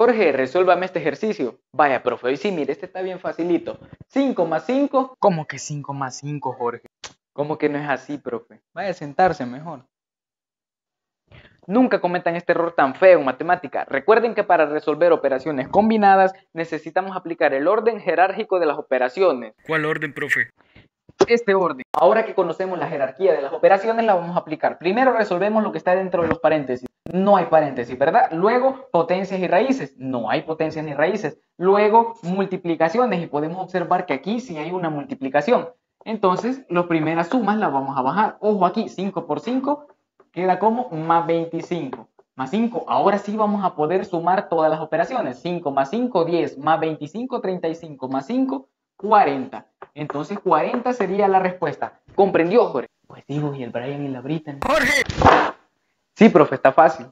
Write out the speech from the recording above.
Jorge, resuélvame este ejercicio. Vaya, profe, hoy sí, mire, este está bien facilito. 5 más 5. ¿Cómo que 5 más 5, Jorge? ¿Cómo que no es así, profe? Vaya a sentarse mejor. Nunca cometan este error tan feo en matemática. Recuerden que para resolver operaciones combinadas necesitamos aplicar el orden jerárquico de las operaciones. ¿Cuál orden, profe? Este orden. Ahora que conocemos la jerarquía de las operaciones, la vamos a aplicar. Primero resolvemos lo que está dentro de los paréntesis. No hay paréntesis, ¿verdad? Luego, potencias y raíces. No hay potencias ni raíces. Luego, multiplicaciones. Y podemos observar que aquí sí hay una multiplicación. Entonces, las primeras sumas las vamos a bajar. Ojo aquí, 5 por 5 queda como más 25. Más 5. Ahora sí vamos a poder sumar todas las operaciones. 5 más 5, 10. Más 25, 35. Más 5, 40. Entonces 40 sería la respuesta. ¿Comprendió, Jorge? Pues digo, y el Brian y la Brittany. ¡Jorge! Sí, profe, está fácil.